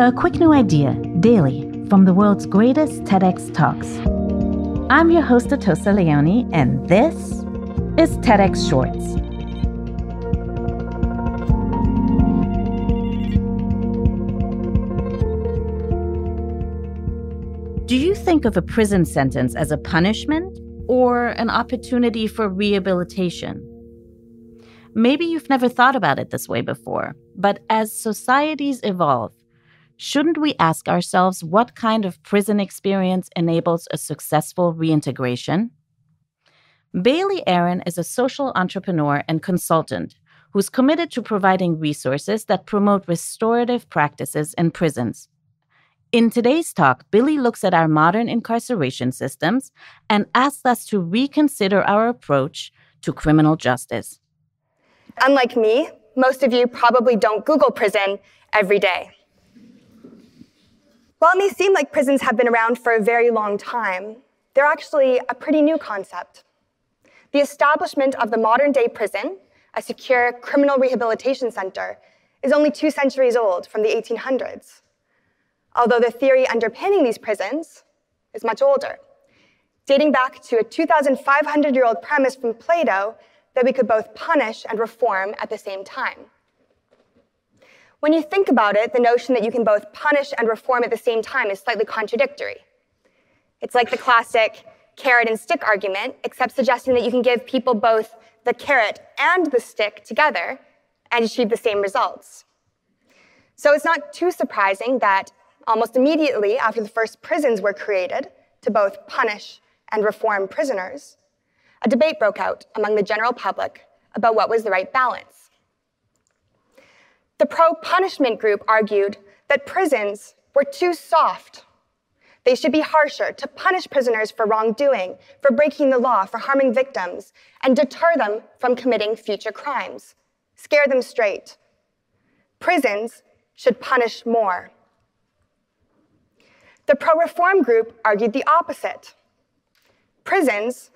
A quick new idea, daily, from the world's greatest TEDx talks. I'm your host, Atossa Leoni, and this is TEDx Shorts. Do you think of a prison sentence as a punishment or an opportunity for rehabilitation? Maybe you've never thought about it this way before, but as societies evolve, shouldn't we ask ourselves what kind of prison experience enables a successful reintegration? Baillie Aaron is a social entrepreneur and consultant who's committed to providing resources that promote restorative practices in prisons. In today's talk, Baillie looks at our modern incarceration systems and asks us to reconsider our approach to criminal justice. Unlike me, most of you probably don't Google prison every day. While it may seem like prisons have been around for a very long time, they're actually a pretty new concept. The establishment of the modern day prison, a secure criminal rehabilitation center, is only two centuries old from the 1800s. Although the theory underpinning these prisons is much older, dating back to a 2,500 year old premise from Plato that we could both punish and reform at the same time. When you think about it, the notion that you can both punish and reform at the same time is slightly contradictory. It's like the classic carrot and stick argument, except suggesting that you can give people both the carrot and the stick together and achieve the same results. So it's not too surprising that almost immediately after the first prisons were created to both punish and reform prisoners, a debate broke out among the general public about what was the right balance. The pro punishment group argued that prisons were too soft. They should be harsher to punish prisoners for wrongdoing, for breaking the law, for harming victims, and deter them from committing future crimes. Scare them straight. Prisons should punish more. The pro reform group argued the opposite. Prisons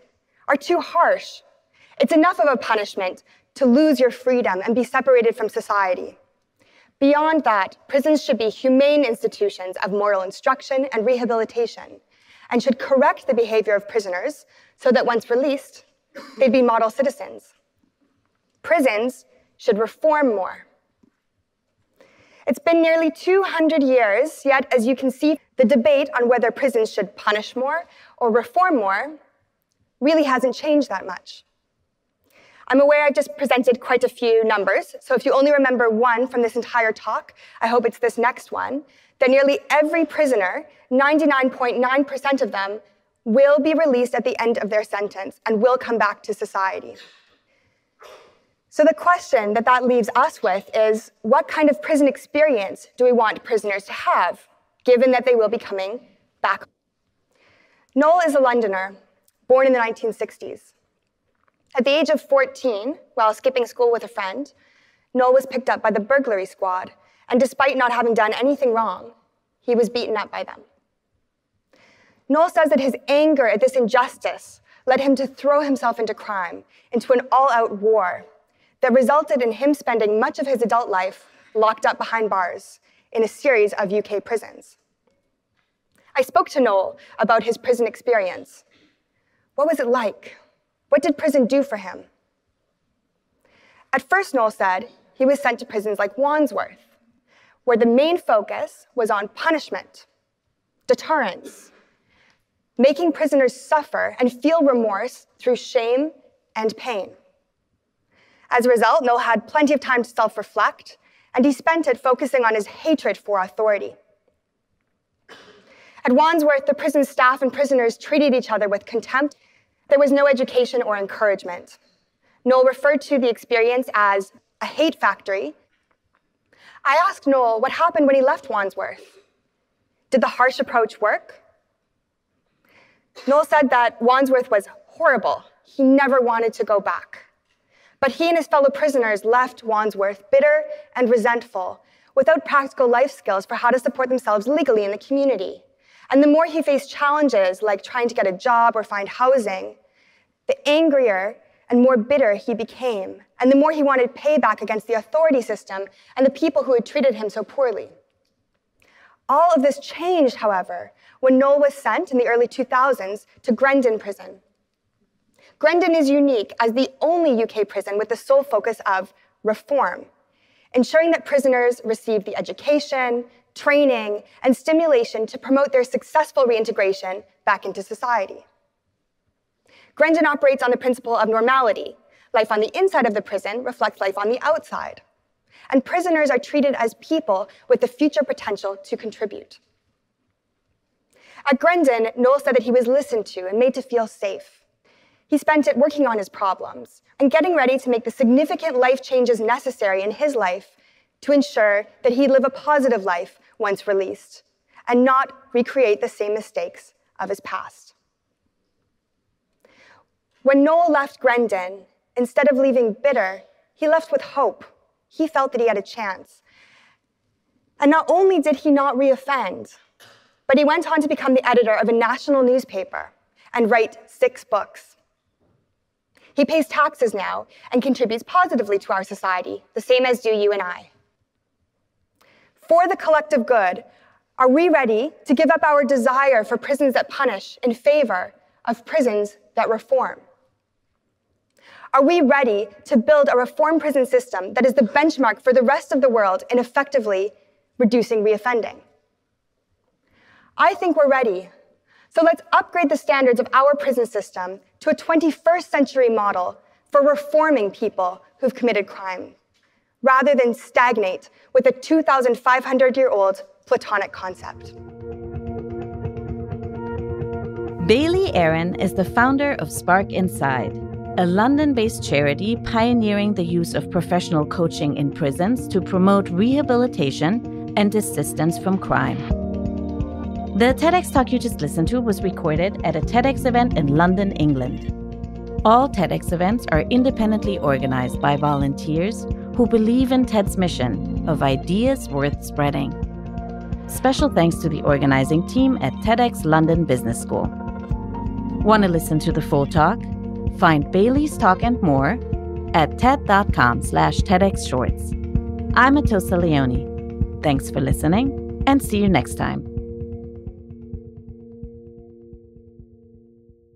are too harsh. It's enough of a punishment to lose your freedom and be separated from society. Beyond that, prisons should be humane institutions of moral instruction and rehabilitation and should correct the behavior of prisoners so that once released, they'd be model citizens. Prisons should reform more. It's been nearly 200 years, yet, as you can see, the debate on whether prisons should punish more or reform more really hasn't changed that much. I'm aware I've just presented quite a few numbers, so if you only remember one from this entire talk, I hope it's this next one, that nearly every prisoner, 99.9% of them, will be released at the end of their sentence and will come back to society. So the question that that leaves us with is, what kind of prison experience do we want prisoners to have, given that they will be coming back? Noel is a Londoner born in the 1960s. At the age of 14, while skipping school with a friend, Noel was picked up by the burglary squad, and despite not having done anything wrong, he was beaten up by them. Noel says that his anger at this injustice led him to throw himself into crime, into an all out war that resulted in him spending much of his adult life locked up behind bars in a series of UK prisons. I spoke to Noel about his prison experience, what was it like? What did prison do for him? At first, Noel said he was sent to prisons like Wandsworth, where the main focus was on punishment, deterrence, making prisoners suffer and feel remorse through shame and pain. As a result, Noel had plenty of time to self reflect, and he spent it focusing on his hatred for authority. At Wandsworth, the prison staff and prisoners treated each other with contempt there was no education or encouragement. Noel referred to the experience as a hate factory. I asked Noel what happened when he left Wandsworth. Did the harsh approach work? Noel said that Wandsworth was horrible. He never wanted to go back. But he and his fellow prisoners left Wandsworth bitter and resentful, without practical life skills for how to support themselves legally in the community. And the more he faced challenges like trying to get a job or find housing, the angrier and more bitter he became, and the more he wanted payback against the authority system and the people who had treated him so poorly. All of this changed, however, when Noel was sent in the early 2000s to Grendon Prison. Grendon is unique as the only UK prison with the sole focus of reform, ensuring that prisoners receive the education, training, and stimulation to promote their successful reintegration back into society. Grendon operates on the principle of normality. Life on the inside of the prison reflects life on the outside. And prisoners are treated as people with the future potential to contribute. At Grendon, Noel said that he was listened to and made to feel safe. He spent it working on his problems and getting ready to make the significant life changes necessary in his life to ensure that he'd live a positive life once released and not recreate the same mistakes of his past. When Noel left Grendon, instead of leaving bitter, he left with hope. He felt that he had a chance. And not only did he not reoffend, but he went on to become the editor of a national newspaper and write six books. He pays taxes now and contributes positively to our society, the same as do you and I. For the collective good, are we ready to give up our desire for prisons that punish in favor of prisons that reform? Are we ready to build a reform prison system that is the benchmark for the rest of the world in effectively reducing reoffending? I think we're ready. So let's upgrade the standards of our prison system to a 21st century model for reforming people who've committed crime, rather than stagnate with a 2,500 year old Platonic concept. Baillie Aaron is the founder of Spark Inside, a London based charity pioneering the use of professional coaching in prisons to promote rehabilitation and assistance from crime. The TEDx talk you just listened to was recorded at a TEDx event in London, England. All TEDx events are independently organized by volunteers who believe in TED's mission of ideas worth spreading. Special thanks to the organizing team at TEDx London Business School. Want to listen to the full talk? Find Baillie's talk and more at ted.com slash TEDxShorts. I'm Atossa Leoni. Thanks for listening and see you next time.